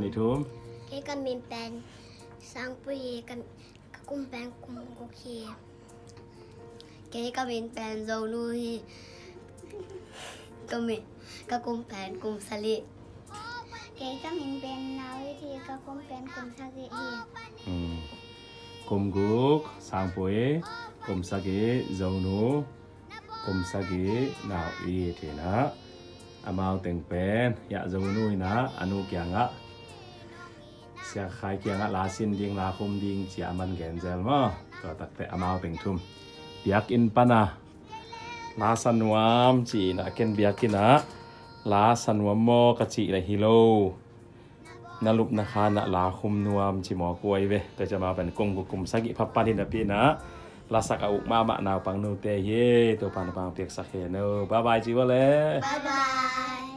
ni thum ke kan min pen sang pui kan kum pen kum ko ki ke kan min pen zo nu hi kan min ka kum pen kum sali ke kan min pen nào thì kum pen kum sali hi um kum guk sang pui kum sagi zo nu kum sagi nào i thì na amao teng pen, ya zonui na, anu kya nga. Sia khai kya nga, la sin ding, la khum ding, chi aman gen zel ma to tak te amao teng thum. Biak in pana la sanwam chi na ken biakina la sanwam mo, ka chi la hilo na lup na kha na la khum nuam, chi mo kuai ve. Te chama ban kum kum sagi phappa ni na pi na. 拉萨卡乌妈妈那帮努爹耶，都帮帮别撒开喏，拜拜，吉沃嘞，拜拜。